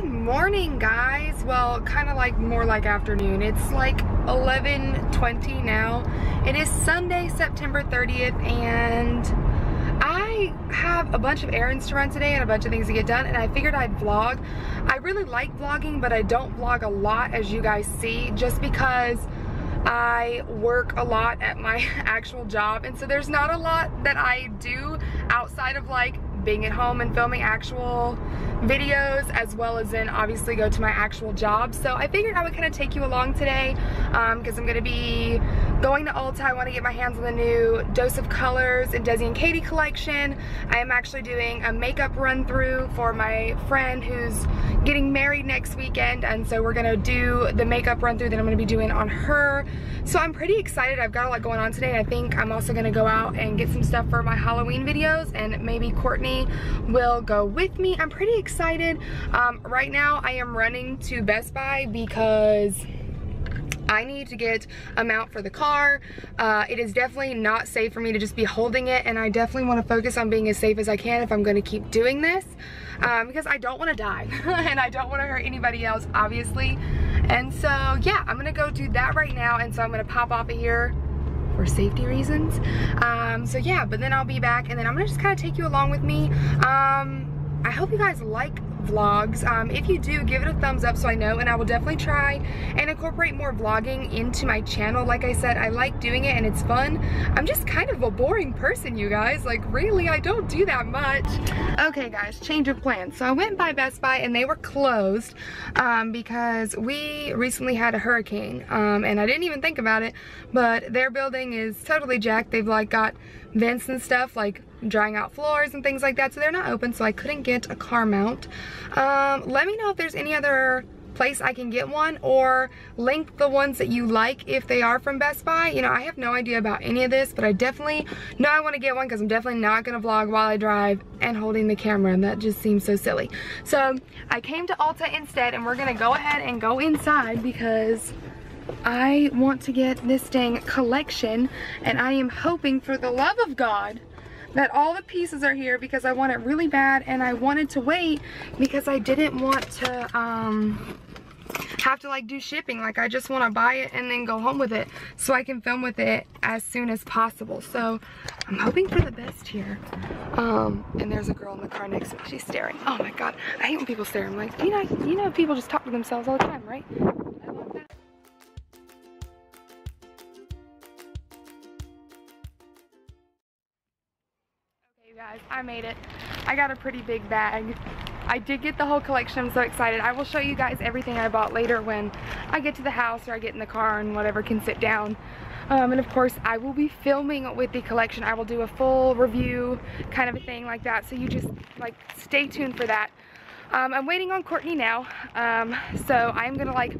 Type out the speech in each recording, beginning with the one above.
Good morning, guys. Well, kind of like more like afternoon. It's like 11.20 now. It is Sunday, September 30th, and I have a bunch of errands to run today and a bunch of things to get done, and I figured I'd vlog. I really like vlogging, but I don't vlog a lot, as you guys see, just because I work a lot at my actual job, and so there's not a lot that I do outside of like being at home and filming actual videos as well as then obviously go to my actual job. So I figured I would kind of take you along today because um, I'm going to be going to Ulta. I want to get my hands on the new Dose of Colors and Desi and Katy collection. I am actually doing a makeup run through for my friend who's getting married next weekend and so we're going to do the makeup run through that I'm going to be doing on her. So I'm pretty excited. I've got a lot going on today. I think I'm also going to go out and get some stuff for my Halloween videos and maybe Courtney will go with me. I'm pretty excited. Um, right now I am running to Best Buy because I need to get a mount for the car. Uh, it is definitely not safe for me to just be holding it and I definitely want to focus on being as safe as I can if I'm going to keep doing this um, because I don't want to die and I don't want to hurt anybody else obviously. And so yeah, I'm to go do that right now and so I'm to pop off of here for safety reasons. Um, so yeah, but then I'll be back and then I'm gonna just kind of take you along with me. Um, I hope you guys like vlogs. Um, if you do, give it a thumbs up so I know, and I will definitely try and incorporate more vlogging into my channel. Like I said, I like doing it and it's fun. I'm just kind of a boring person, you guys. Like, really, I don't do that much. Okay, guys, change of plans. So I went by Best Buy and they were closed um, because we recently had a hurricane, um, and I didn't even think about it, but their building is totally jacked. They've like got vents and stuff, like drying out floors and things like that. So they're not open, so I couldn't get a car mount. Um, let me know if there's any other place I can get one or link the ones that you like if they are from Best Buy. You know, I have no idea about any of this, but I definitely know I want to get one because I'm definitely not going to vlog while I drive and holding the camera and that just seems so silly. So I came to Ulta instead and we're going to go ahead and go inside because I want to get this dang collection and I am hoping for the love of God that all the pieces are here because I want it really bad and I wanted to wait because I didn't want to um, have to like do shipping. Like I just want to buy it and then go home with it so I can film with it as soon as possible. So I'm hoping for the best here. Um, and there's a girl in the car next to me. She's staring. Oh my God. I hate when people stare. I'm like, you know, you know people just talk to themselves all the time, right? I made it. I got a pretty big bag. I did get the whole collection, I'm so excited. I will show you guys everything I bought later when I get to the house or I get in the car and whatever can sit down. Um, and of course, I will be filming with the collection. I will do a full review kind of a thing like that. So you just like stay tuned for that. Um, I'm waiting on Courtney now. Um, so I'm gonna like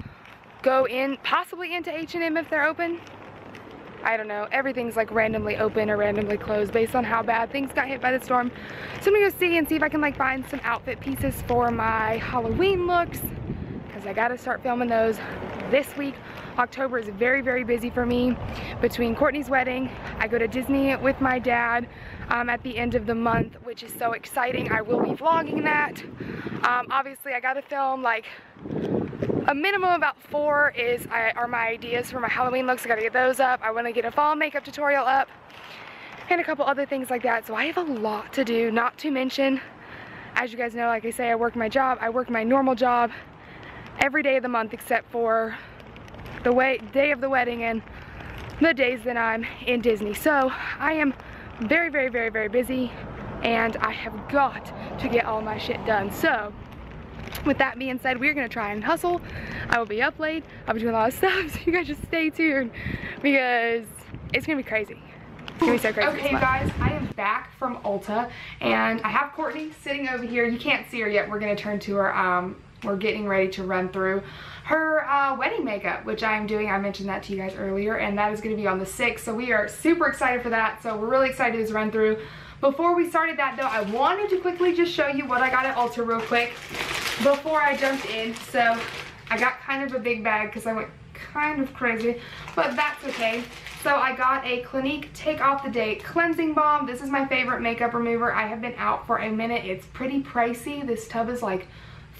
go in, possibly into H&M if they're open. I don't know, everything's like randomly open or randomly closed based on how bad things got hit by the storm. So I'm gonna go see and see if I can like find some outfit pieces for my Halloween looks because I gotta start filming those this week. October is very, very busy for me. Between Courtney's wedding, I go to Disney with my dad um, at the end of the month, which is so exciting. I will be vlogging that. Um, obviously, I gotta film like a minimum about four is are my ideas for my Halloween looks. I gotta get those up. I wanna get a fall makeup tutorial up and a couple other things like that. So I have a lot to do, not to mention, as you guys know, like I say, I work my job. I work my normal job every day of the month except for the way, day of the wedding and the days that I'm in Disney. So I am very, very, very, very busy and I have got to get all my shit done. So with that being said, we're gonna try and hustle. I will be up late. I'll be doing a lot of stuff, so you guys just stay tuned because it's gonna be crazy. It's gonna be so crazy. Okay, guys, I am back from Ulta and I have Courtney sitting over here. You can't see her yet. We're gonna turn to her. Um, we're getting ready to run through her uh, wedding makeup, which I am doing. I mentioned that to you guys earlier, and that is gonna be on the 6th. So we are super excited for that. So we're really excited to run through. Before we started that though, I wanted to quickly just show you what I got at Ulta real quick before I jumped in. So I got kind of a big bag because I went kind of crazy, but that's okay. So I got a Clinique Take Off the Date Cleansing Balm. This is my favorite makeup remover. I have been out for a minute. It's pretty pricey. This tub is like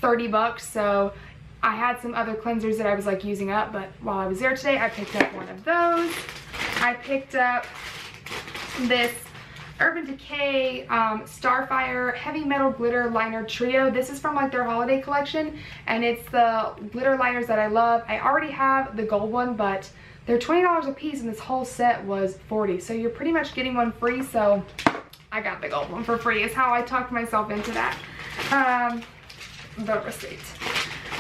30 bucks. So I had some other cleansers that I was like using up, but while I was there today, I picked up one of those. I picked up this Urban Decay um, Starfire Heavy Metal Glitter Liner Trio. This is from like their holiday collection and it's the glitter liners that I love. I already have the gold one, but they're $20 a piece and this whole set was 40 So you're pretty much getting one free, so I got the gold one for free is how I talked myself into that. Um, the receipt.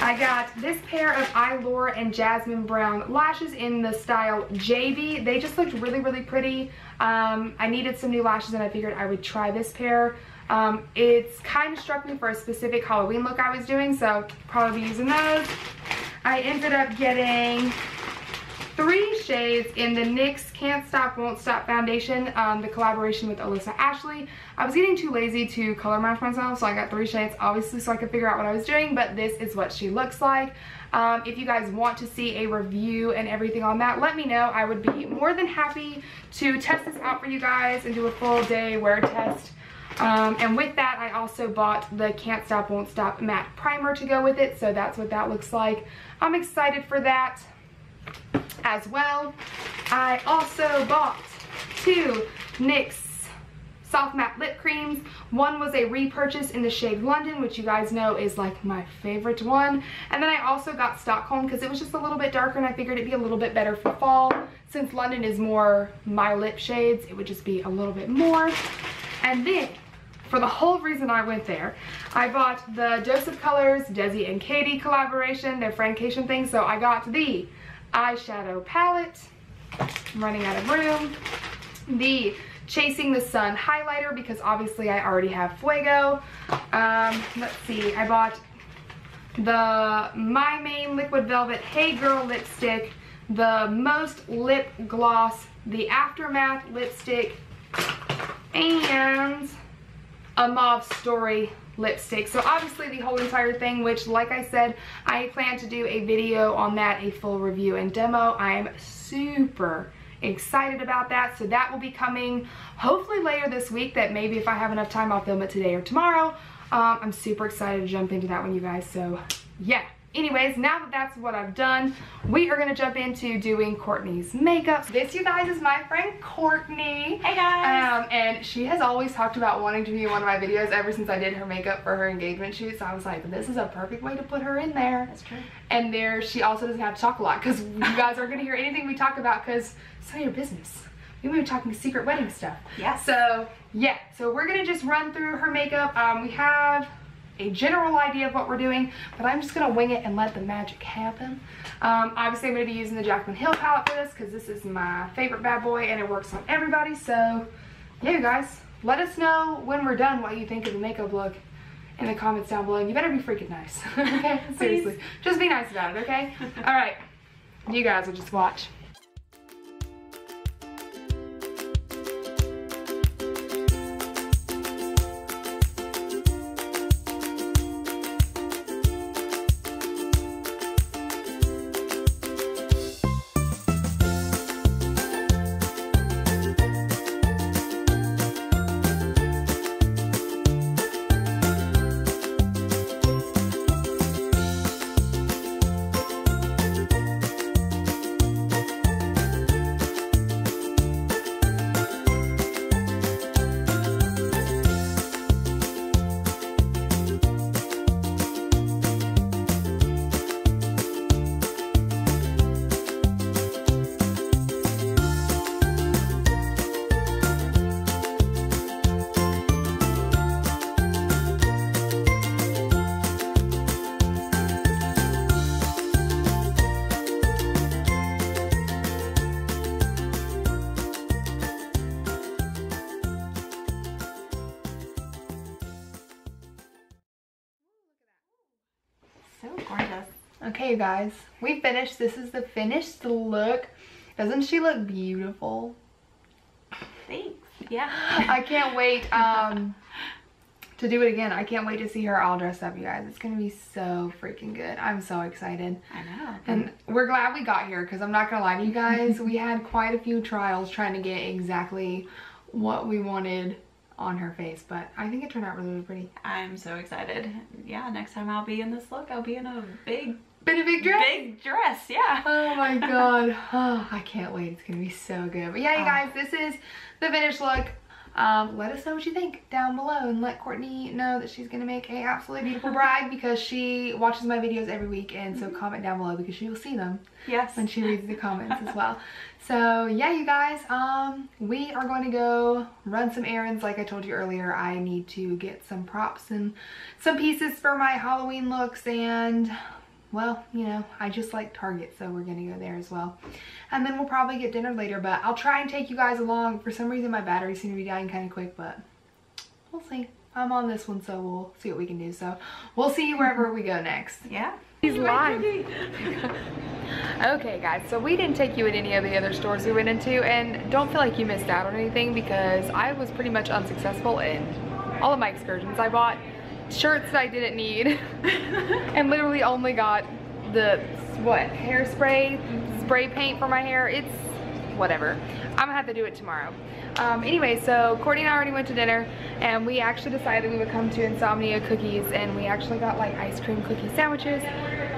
I got this pair of Eylure and Jasmine Brown lashes in the style JB. They just looked really, really pretty. Um, I needed some new lashes and I figured I would try this pair. Um, it's kind of struck me for a specific Halloween look I was doing, so probably using those. I ended up getting three shades in the NYX Can't Stop Won't Stop Foundation, um, the collaboration with Alissa Ashley. I was getting too lazy to color match myself, so I got three shades, obviously, so I could figure out what I was doing, but this is what she looks like. Um, if you guys want to see a review and everything on that, let me know. I would be more than happy to test this out for you guys and do a full day wear test. Um, and with that, I also bought the Can't Stop Won't Stop matte primer to go with it, so that's what that looks like. I'm excited for that as well. I also bought two NYX soft matte lip creams. One was a repurchase in the shade London, which you guys know is like my favorite one. And then I also got Stockholm because it was just a little bit darker and I figured it'd be a little bit better for fall. Since London is more my lip shades, it would just be a little bit more. And then, for the whole reason I went there, I bought the Dose of Colors Desi and Katy collaboration, their Friendcation thing. So I got the eyeshadow palette. I'm running out of room. The Chasing the Sun highlighter because obviously I already have Fuego. Um, let's see, I bought the My Main Liquid Velvet Hey Girl lipstick, the Most Lip Gloss, the Aftermath lipstick, and a Mauve Story lipstick. So obviously the whole entire thing, which like I said, I plan to do a video on that, a full review and demo. I'm super excited about that. So that will be coming hopefully later this week that maybe if I have enough time, I'll film it today or tomorrow. Um, I'm super excited to jump into that one, you guys. So yeah, anyways, now that that's what I've done, we are gonna jump into doing Courtney's makeup. This, you guys, is my friend Courtney. Hey guys. Um, and she has always talked about wanting to be in one of my videos ever since I did her makeup for her engagement shoot. So I was like, this is a perfect way to put her in there. That's true. And there, she also doesn't have to talk a lot because you guys aren't gonna hear anything we talk about because it's none of your business. We were talking secret wedding stuff. Yeah. So yeah, so we're gonna just run through her makeup. Um, we have a general idea of what we're doing, but I'm just gonna wing it and let the magic happen. Um, obviously I'm gonna be using the Jaclyn Hill palette for this because this is my favorite bad boy and it works on everybody. So yeah, you guys, let us know when we're done what you think of the makeup look in the comments down below. You better be freaking nice, okay? Seriously, just be nice about it, okay? All right, you guys will just watch. You guys, we finished. This is the finished look. Doesn't she look beautiful? Thanks. Yeah. I can't wait um, to do it again. I can't wait to see her all dressed up, you guys. It's going to be so freaking good. I'm so excited. I know. And we're glad we got here because I'm not going to lie to you guys. we had quite a few trials trying to get exactly what we wanted on her face, but I think it turned out really, really pretty. I'm so excited. Yeah, next time I'll be in this look, I'll be in a big, Been a big dress? big dress. Yeah. Oh my god. Oh, I can't wait. It's gonna be so good. But yeah, you Oh. guys, this is the finished look. Um, let us know what you think down below and let Courtney know that she's gonna make a absolutely beautiful bride because she watches my videos every week and so comment down below because she will see them Yes. when she reads the comments as well. So yeah, you guys, um, we are going to go run some errands. Like I told you earlier, I need to get some props and some pieces for my Halloween looks and well, you know, I just like Target, so we're gonna go there as well. And then we'll probably get dinner later, but I'll try and take you guys along. For some reason, my battery seems to be dying kind of quick, but we'll see. I'm on this one, so we'll see what we can do. So we'll see you wherever we go next. Yeah. He's live. Okay guys, so we didn't take you in any of the other stores we went into and don't feel like you missed out on anything because I was pretty much unsuccessful in all of my excursions. I bought shirts that I didn't need and literally only got the, what, hairspray, spray paint for my hair. It's whatever. I'm gonna have to do it tomorrow. Um, anyway, so Courtney and I already went to dinner and we actually decided we would come to Insomnia Cookies and we actually got like ice cream cookie sandwiches and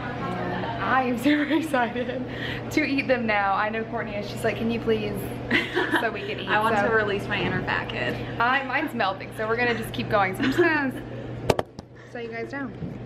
I am super excited to eat them now. I know Courtney is. She's like, can you please, so we can eat. I want so, to release my inner fat kid. I, mine's melting, so we're gonna just keep going. So Set you guys down.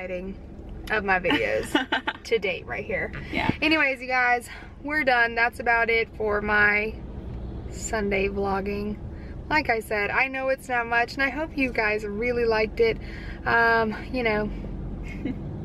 Best lighting of my videos to date right here. Yeah. Anyways, you guys, we're done. That's about it for my Sunday vlogging. Like I said, I know it's not much and I hope you guys really liked it. Um, you know,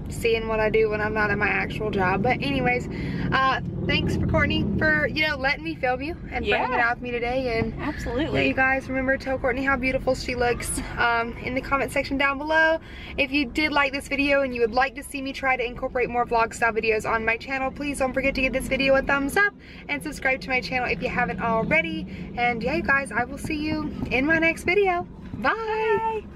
seeing what I do when I'm not at my actual job. But anyways, uh, thanks for Courtney for, you know, letting me film you and for Yeah. hanging out with me today and yeah, Absolutely. you guys remember to tell Courtney how beautiful she looks um, in the comment section down below. If you did like this video and you would like to see me try to incorporate more vlog style videos on my channel, please don't forget to give this video a thumbs up and subscribe to my channel if you haven't already. And yeah, you guys, I will see you in my next video. Bye. Bye.